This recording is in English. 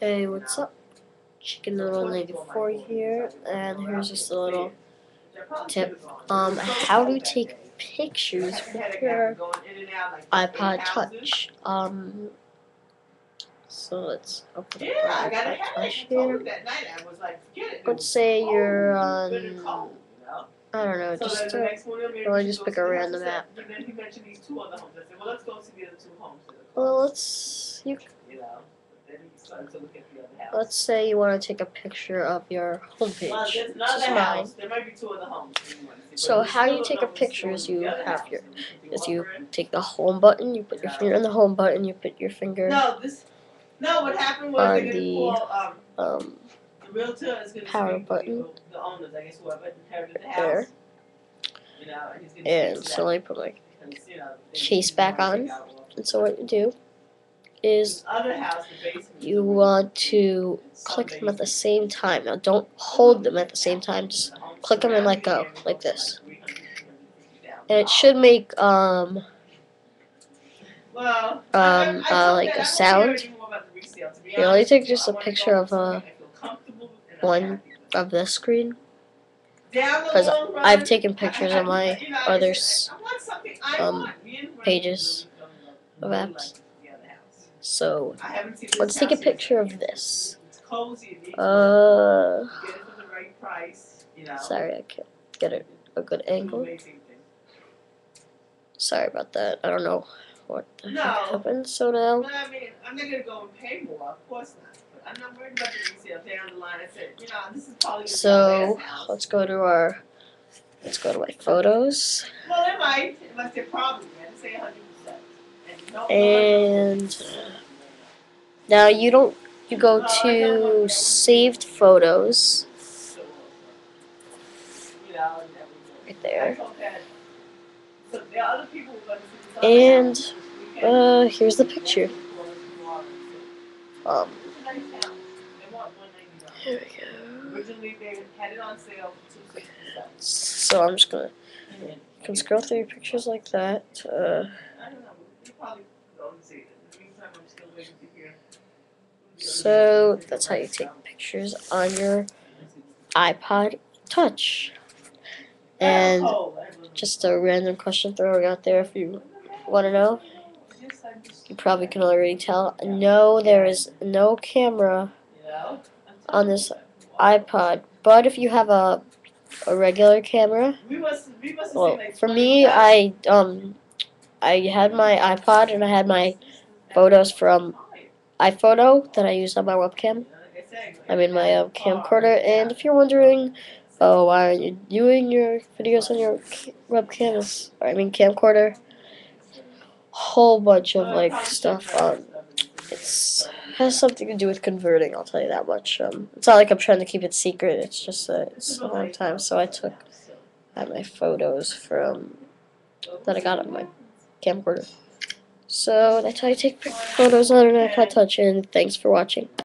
Hey, what's up? Chicken Noodle 94 here, and here's just a little tip. Um, how to take pictures with your iPod Touch. Um, so let's open up Yeah, I the got a iPod Touch headache. I told here. him that night. I was like, forget it. Let's say you're on, Good and cold, you know? I don't know, So just then the next morning, or just pick a random app. And then he mentioned these two other homes. Well, let's go see the other two homes. well, let's you You know? Let's say you want to take a picture of your Well, homepage. there's This is another mine. house. There might be two other homes. you wanna see, So how you take a picture is you have your- Is you take the home button, you put your finger on the home button, you put your finger No, this. No, what happened was they're the- call um um the realtor is gonna power speak button. to the owners, I guess whoever inherited the house. There. You know, and so me put my because, you know, they- case back on. take out all- and so what you do is This other house, the basement. you want to click them at the same time. Now don't hold them at the same time, just click them and let go, like this. and it should make um um, uh, like a I don't care sound. You about the resale, to be Here, let take just a picture of, uh, something I feel comfortable and I'm one of this screen because I've taken pictures of my other just- s- I want something I um, want. Me and Ryan pages of fell in love apps. with the other house. So I haven't seen this let's take a picture of this. It's cozy, it needs Uh, work. Get it for the right price, you know. sorry, I can't get it a good angle. Sorry about that. I don't know what the No. heck happened. So now But I mean, I'm not gonna go and pay more, of course not. But I'm not worried about the resale down the line. I said, you know, this is probably so let's go to our let's go to my photos Well, it might, it might say probably, I didn't say hundred percent. And now you don't you go to saved photos right there. And. Uh, here's the picture. Um, here we go. So I'm just gonna can scroll through pictures like that. Uh, I don't know, we probably don't see it. In the meantime, I'm still waiting to hear. so that's how you take pictures on your iPod Touch. And just a random question throwing out there if you want to know. You probably can already tell. No, there is no camera on this iPod. But if you have a a regular camera, We must, we must have well, for me. I um, I had my iPod and I had my photos from iPhoto that I use on my webcam. I mean my uh, camcorder. And if you're wondering, oh, why are you doing your videos on your ca- webcam? I mean camcorder. Whole bunch of like stuff. Um, it's has something to do with converting. I'll tell you that much. Um, it's not like I'm trying to keep it secret. It's just it's a long time. So I took I my photos from that I got on my camcorder. So that's how you take photos on an iPod Touch. And thanks for watching.